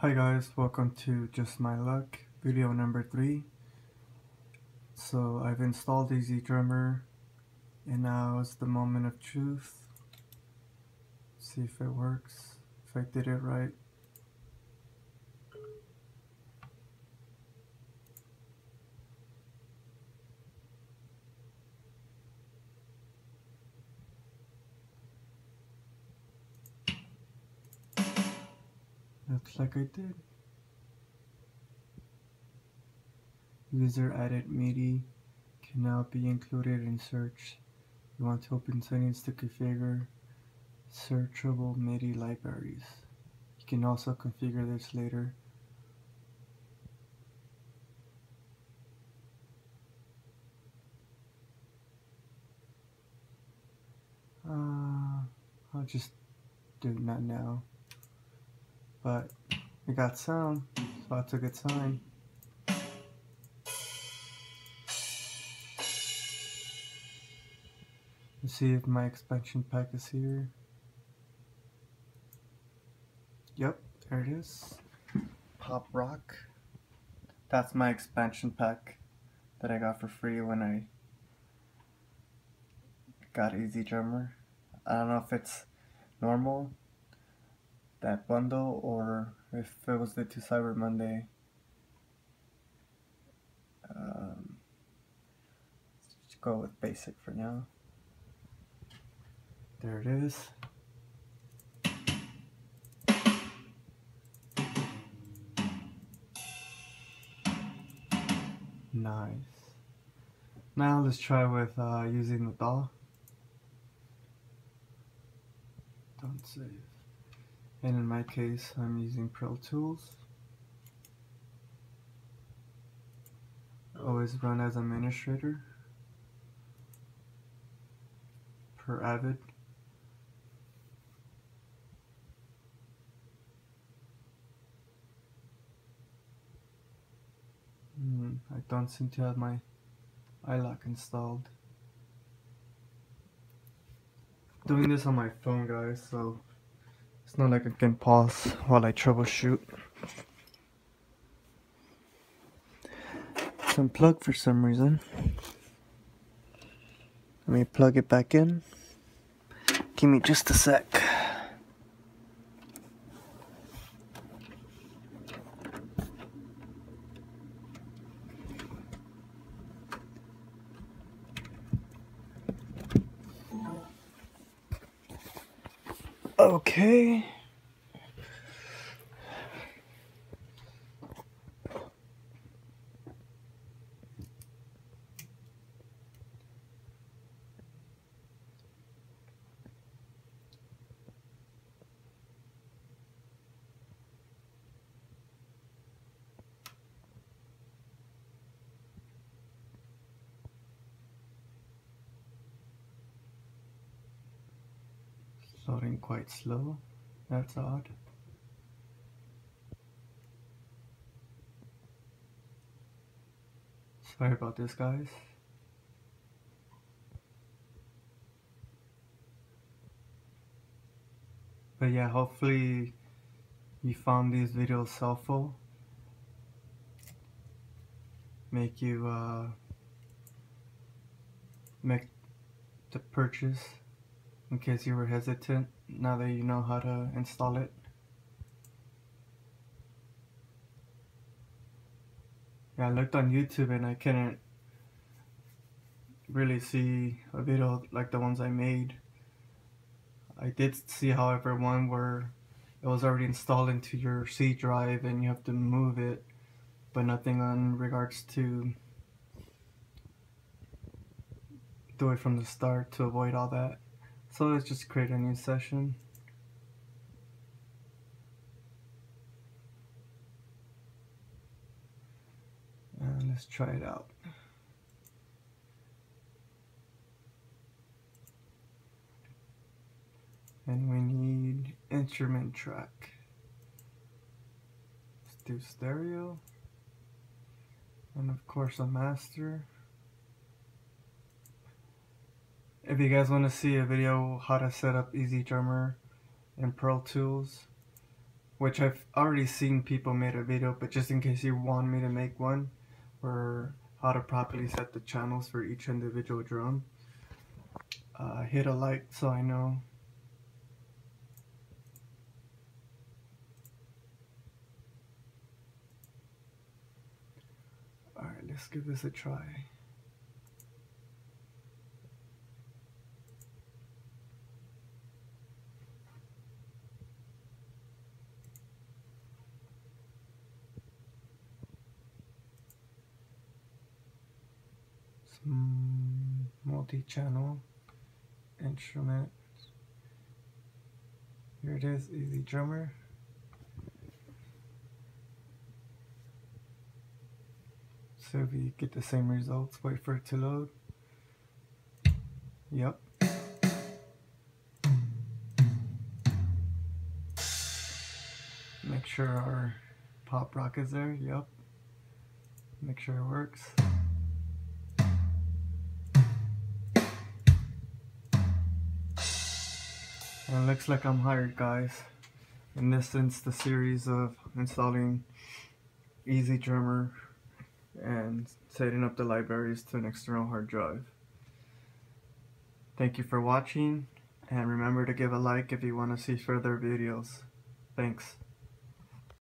Hi guys, welcome to Just My Luck, video number 3. So I've installed EZDrummer and now is the moment of truth. See if it works, if I did it right. Looks like I did. User added MIDI can now be included in search. You want to open settings to configure searchable MIDI libraries. You can also configure this later. Uh, I'll just do that now but it got sound, so that's a good sign. Let's see if my expansion pack is here. Yep, there it is. Pop Rock. That's my expansion pack that I got for free when I got EZDrummer. I don't know if it's normal that bundle or if it was the to Cyber Monday. Um, let's go with basic for now. There it is. Nice. Now let's try with uh, using the DAW. Don't save and in my case I'm using Pro Tools. Always run as administrator. Per Avid. Hmm, I don't seem to have my iLok installed. Doing this on my phone guys so it's not like I can pause while I troubleshoot. It's unplugged for some reason. Let me plug it back in. Give me just a sec. Okay. Loading quite slow. That's odd. Sorry about this guys. But yeah, hopefully you found these videos helpful. Make you uh, make the purchase in case you were hesitant now that you know how to install it. Yeah, I looked on YouTube and I couldn't really see a video like the ones I made. I did see however one where it was already installed into your C drive and you have to move it but nothing on regards to do it from the start to avoid all that. So let's just create a new session. And let's try it out. And we need instrument track. Let's do stereo. And of course a master. If you guys want to see a video how to set up EZDrummer and Pro Tools, which I've already seen people made a video, but just in case you want me to make one, for how to properly set the channels for each individual drum, uh, hit a like so I know. Alright, let's give this a try. Mm, multi-channel instrument. Here it is, EZDrummer. So if you get the same results, wait for it to load. Yep. Make sure our pop rock is there, yep. Make sure it works. It looks like I'm hired guys. In this instance, the series of installing EZDrummer and setting up the libraries to an external hard drive. Thank you for watching and remember to give a like if you want to see further videos. Thanks.